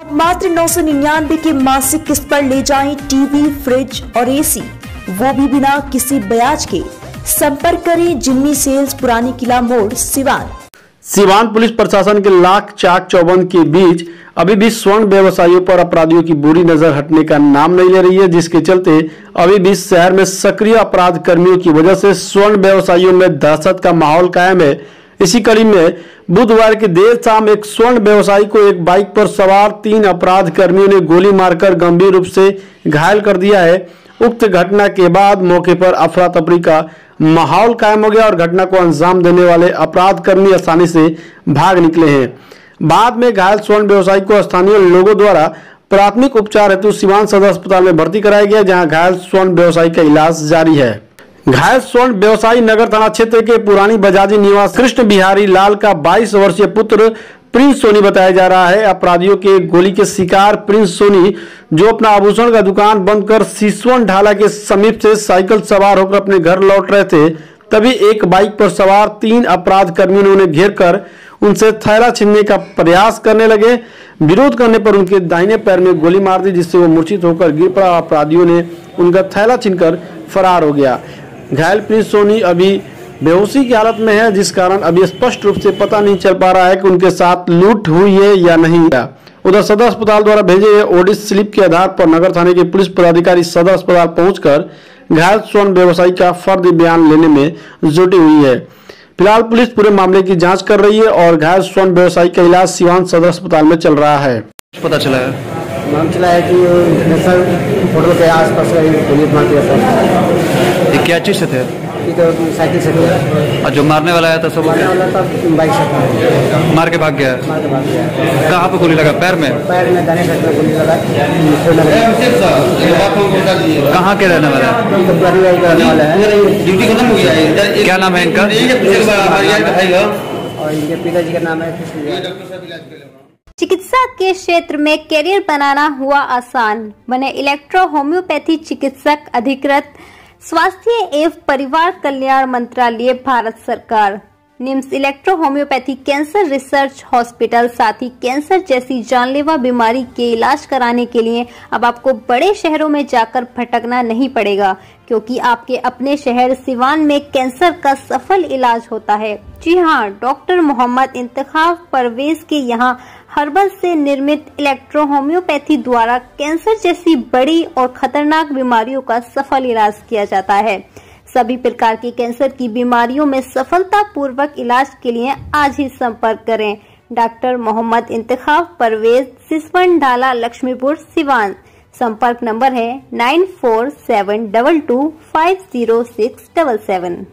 मात्र नौ सौ निन्यानबे के मासिक किस्त पर ले जाएँ टीवी, फ्रिज और एसी। वो भी बिना किसी ब्याज के। संपर्क करें जिम्मी सेल्स पुरानी किला मोड़, सिवान। सिवान पुलिस प्रशासन के लाख चाक चौबंद के बीच अभी भी स्वर्ण व्यवसायियों पर अपराधियों की बुरी नज़र हटने का नाम नहीं ले रही है, जिसके चलते अभी भी शहर में सक्रिय अपराध कर्मियों की वजह से स्वर्ण व्यवसायियों में दहशत का माहौल कायम है। इसी कड़ी में बुधवार की देर शाम एक स्वर्ण व्यवसायी को एक बाइक पर सवार तीन अपराध कर्मियों ने गोली मारकर गंभीर रूप से घायल कर दिया है। उक्त घटना के बाद मौके पर अफरा तफरी का माहौल कायम हो गया और घटना को अंजाम देने वाले अपराध कर्मी आसानी से भाग निकले हैं। बाद में घायल स्वर्ण व्यवसायी को स्थानीय लोगों द्वारा प्राथमिक उपचार हेतु सिवान सदर अस्पताल में भर्ती कराया गया, जहाँ घायल स्वर्ण व्यवसायी का इलाज जारी है। घायल स्वर्ण व्यवसायी नगर थाना क्षेत्र के पुरानी बजाजी निवास कृष्ण बिहारी लाल का 22 वर्षीय पुत्र प्रिंस सोनी बताया जा रहा है। अपराधियों के गोली के शिकार प्रिंस सोनी, जो अपना आभूषण का दुकान बंद कर सिसवन ढाला के समीप से साइकिल सवार होकर अपने घर लौट रहे थे, तभी एक बाइक पर सवार तीन अपराध कर्मियों ने उन्हें घेर कर उनसे थैला छीनने का प्रयास करने लगे। विरोध करने पर उनके दाहिने पैर में गोली मार दी, जिससे वो मूर्छित होकर गिर पड़ा। अपराधियों ने उनका थैला छीनकर फरार हो गया। घायल प्रिंस सोनी अभी बेहोशी की हालत में है जिस कारण अभी स्पष्ट रूप से पता नहीं चल पा रहा है कि उनके साथ लूट हुई है या नहीं। उधर सदर अस्पताल द्वारा भेजे गए ओडिस स्लिप के आधार पर नगर थाने के पुलिस पदाधिकारी सदर अस्पताल पहुंचकर घायल स्वर्ण व्यवसायी का फर्द बयान लेने में जुटी हुई है। फ़िलहाल पुलिस पूरे मामले की जाँच कर रही है और घायल स्वर्ण व्यवसायी का इलाज सिवान सदर अस्पताल में चल रहा है। पता चला है? नाम चला है कि सर होटल के आसपास पुलिस मार दिया सर ये क्या चीज़ से थे? ये तो साइकिल से और जो मारने वाला आया था सब मारने वाला था बाइक से मार के भाग गया। मार के भाग गया। कहाँ पे गोली लगा? पैर में? पैर में दाने साइड में गोली लगा। कहाँ के रहने वाला? है। ड्यूटी खत्म हो गया है। क्या नाम है इनका? और इनके पिताजी का नाम है कृष्ण चिकित्सा के क्षेत्र में करियर बनाना हुआ आसान। बने इलेक्ट्रो होम्योपैथी चिकित्सक अधिकृत स्वास्थ्य एवं परिवार कल्याण मंत्रालय भारत सरकार। NIMS electro homoeopathy cancer research hospital साथ ही कैंसर जैसी जानलेवा बीमारी के इलाज कराने के लिए अब आपको बड़े शहरों में जाकर भटकना नहीं पड़ेगा, क्योंकि आपके अपने शहर सिवान में कैंसर का सफल इलाज होता है। जी हाँ डॉक्टर मोहम्मद इंतखाब परवेज के यहाँ हर्बल से निर्मित इलेक्ट्रो होम्योपैथी द्वारा कैंसर जैसी बड़ी और खतरनाक बीमारियों का सफल इलाज किया जाता है। सभी प्रकार की कैंसर की बीमारियों में सफलता पूर्वक इलाज के लिए आज ही संपर्क करें। डॉक्टर मोहम्मद इंतखाब परवेज सिसवन ढाला लक्ष्मीपुर, सिवान। संपर्क नंबर है nine four seven double two five zero six double seven.